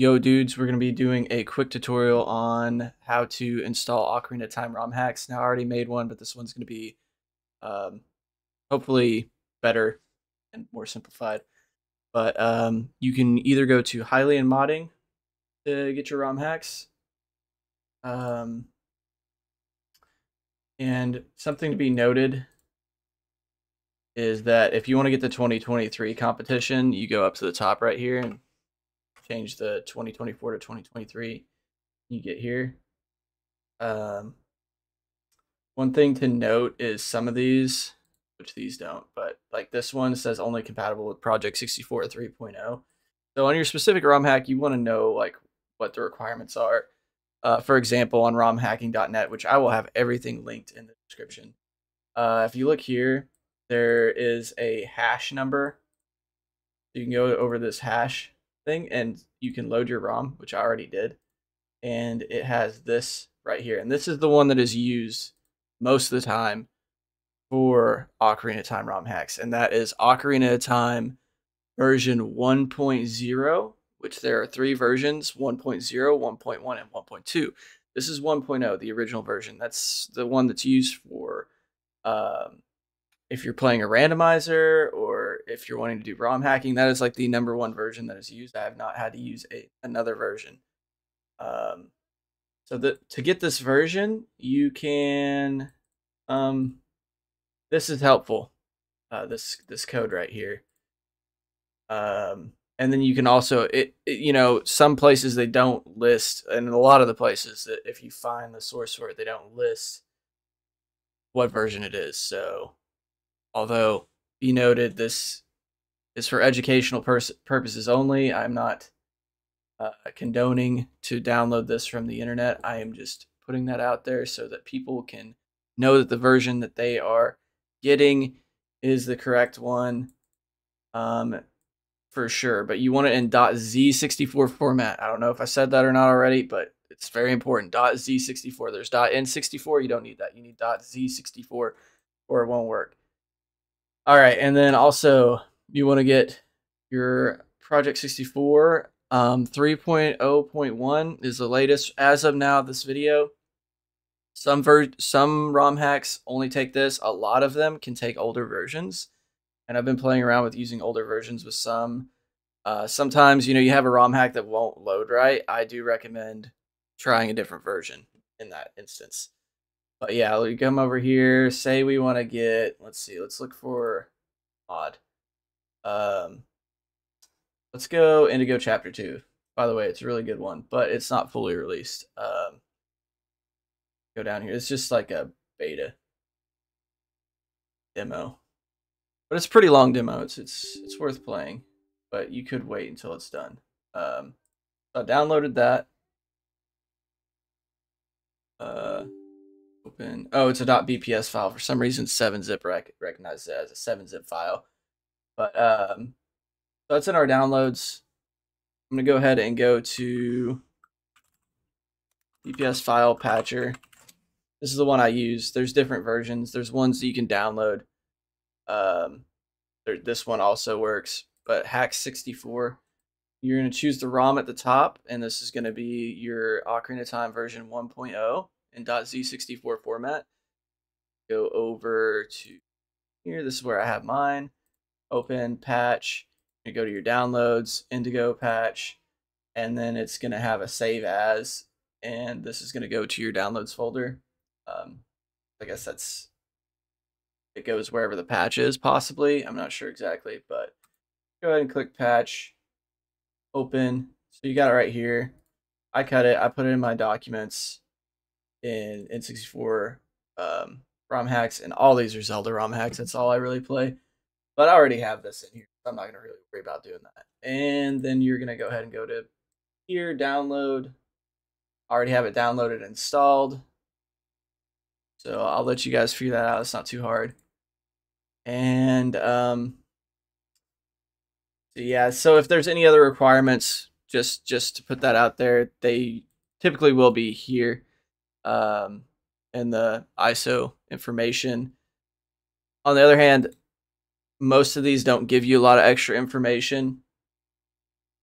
Yo dudes, we're going to be doing a quick tutorial on how to install Ocarina Time ROM hacks. Now I already made one, but this one's going to be um, hopefully better and more simplified. But um, you can either go to highly Hylian Modding to get your ROM hacks. Um, and something to be noted is that if you want to get the 2023 competition, you go up to the top right here and change the 2024 to 2023 you get here. Um, one thing to note is some of these which these don't but like this one says only compatible with project 64 3.0 so on your specific rom hack you want to know like what the requirements are. Uh, for example on romhacking.net which i will have everything linked in the description. Uh, if you look here there is a hash number. You can go over this hash thing and you can load your ROM, which I already did. And it has this right here. And this is the one that is used most of the time for Ocarina of Time ROM hacks. And that is Ocarina of Time version 1.0, which there are three versions 1.0, 1.1, and 1.2. This is 1.0, the original version. That's the one that's used for um, if you're playing a randomizer or if you're wanting to do ROM hacking, that is like the number one version that is used. I have not had to use a another version. Um, so that to get this version, you can. Um, this is helpful. Uh, this this code right here. Um, and then you can also it, it, you know some places they don't list, and a lot of the places that if you find the source for it, they don't list what version it is. So although be noted this is for educational purposes only. I'm not uh, condoning to download this from the internet. I am just putting that out there so that people can know that the version that they are getting is the correct one um, for sure. But you want it in .z64 format. I don't know if I said that or not already, but it's very important. .z64. There's .n64. You don't need that. You need .z64 or it won't work. All right, and then also you want to get your Project 64 um, 3.0.1 is the latest as of now. This video. Some ver- some ROM hacks only take this. A lot of them can take older versions, and I've been playing around with using older versions with some. Uh, sometimes you know you have a ROM hack that won't load right. I do recommend trying a different version in that instance. But yeah, we come over here. Say we want to get. Let's see. Let's look for odd. Um, let's go Indigo Chapter Two. By the way, it's a really good one, but it's not fully released. Um, go down here. It's just like a beta demo, but it's pretty long demo. It's it's it's worth playing, but you could wait until it's done. Um, I downloaded that. Uh open. Oh, it's a .bps file. For some reason, 7-zip rec- recognizes it as a 7-zip file. But um, so it's in our downloads. I'm gonna go ahead and go to BPS file patcher. This is the one I use. There's different versions. There's ones that you can download. Um, there, this one also works, but Hack 64. You're gonna choose the ROM at the top, and this is gonna be your Ocarina of Time version 1.0 in .z64 format. Go over to here. This is where I have mine. Open patch. You go to your downloads, Indigo patch, and then it's going to have a save as, and this is going to go to your downloads folder. Um, I guess that's it goes wherever the patch is, possibly. I'm not sure exactly, but go ahead and click patch, open. So you got it right here. I cut it, I put it in my documents in N64 um, ROM hacks, and all these are Zelda ROM hacks. That's all I really play. But I already have this in here. So I'm not going to really worry about doing that. And then you're going to go ahead and go to here, download. I already have it downloaded and installed. So I'll let you guys figure that out. It's not too hard. And um, so yeah, so if there's any other requirements, just just to put that out there, they typically will be here um, and the ISO information. On the other hand, most of these don't give you a lot of extra information,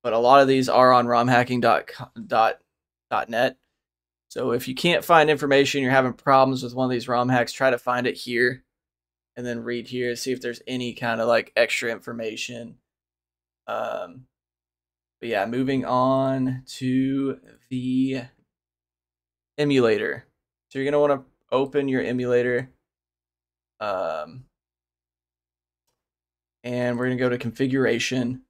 but a lot of these are on romhacking.net. So if you can't find information, you're having problems with one of these ROM hacks, try to find it here and then read here, see if there's any kind of like extra information. Um, but yeah, moving on to the emulator. So you're going to want to open your emulator. Um, and we're going to go to configuration.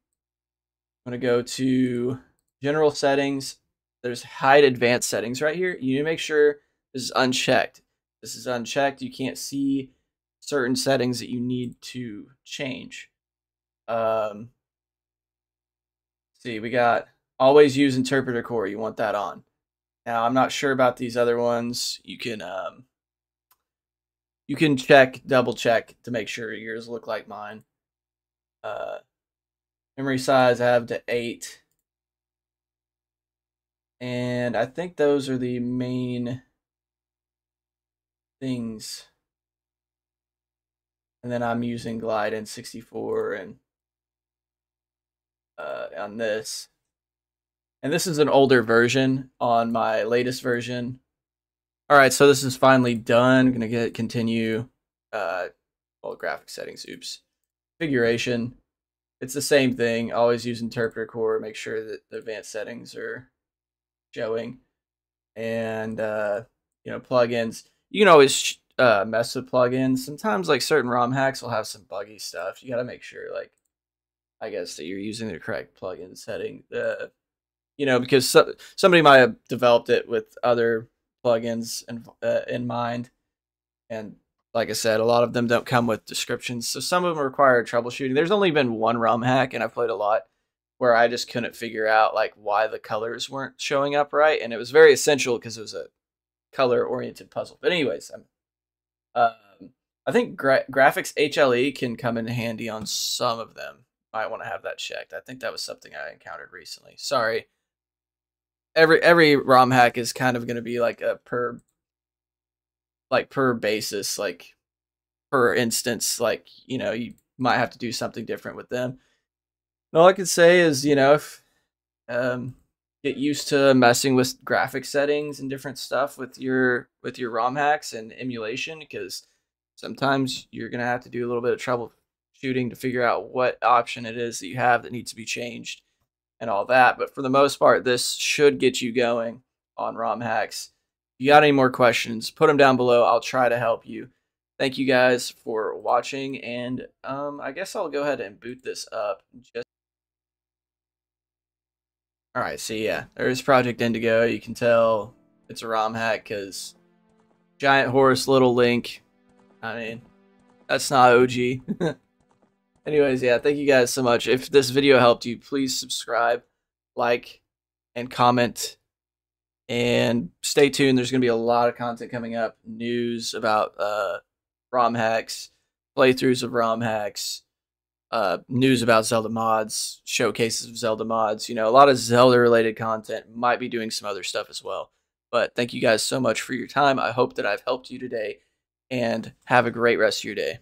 I'm going to go to general settings. There's hide advanced settings right here. You need to make sure this is unchecked. This is unchecked. You can't see certain settings that you need to change. Um, see, we got always use interpreter core. You want that on. Now, I'm not sure about these other ones. You can um, you can check, double check to make sure yours look like mine. Uh, memory size I have to eight, and I think those are the main things. And then I'm using GLideN64 and uh, on this. And this is an older version on my latest version. All right, so this is finally done. I'm gonna get continue. Uh, all graphic settings. Oops, configuration. It's the same thing. Always use interpreter core. Make sure that the advanced settings are showing, and uh, you know plugins. You can always uh, mess with plugins. Sometimes like certain ROM hacks will have some buggy stuff. You got to make sure like I guess that you're using the correct plugin setting. Uh, you know, because so, somebody might have developed it with other plugins in, uh, in mind. And like I said, a lot of them don't come with descriptions. So some of them require troubleshooting. There's only been one ROM hack, and I've played a lot, where I just couldn't figure out like why the colors weren't showing up right. And it was very essential because it was a color oriented puzzle. But anyways, I'm, um, I think gra- graphics HLE can come in handy on some of them. Might want to have that checked. I think that was something I encountered recently. Sorry every every ROM hack is kind of going to be like a per like per basis, like per instance. Like you know, you might have to do something different with them. And all I can say is, you know, if um, get used to messing with graphic settings and different stuff with your with your ROM hacks and emulation, because sometimes you're gonna have to do a little bit of troubleshooting to figure out what option it is that you have that needs to be changed and all that. But for the most part, this should get you going on ROM hacks. If you got any more questions, put them down below. I'll try to help you. Thank you guys for watching, and um, I guess I'll go ahead and boot this up. Just all right. So yeah, there's Project Indigo. You can tell it's a ROM hack because giant horse, little Link. I mean, that's not OG. Anyways, yeah, thank you guys so much. If this video helped you, please subscribe, like, and comment. And stay tuned. There's going to be a lot of content coming up. News about uh, ROM hacks, playthroughs of ROM hacks, uh, news about Zelda mods, showcases of Zelda mods. You know, a lot of Zelda related content. Might be doing some other stuff as well. But thank you guys so much for your time. I hope that I've helped you today. And have a great rest of your day.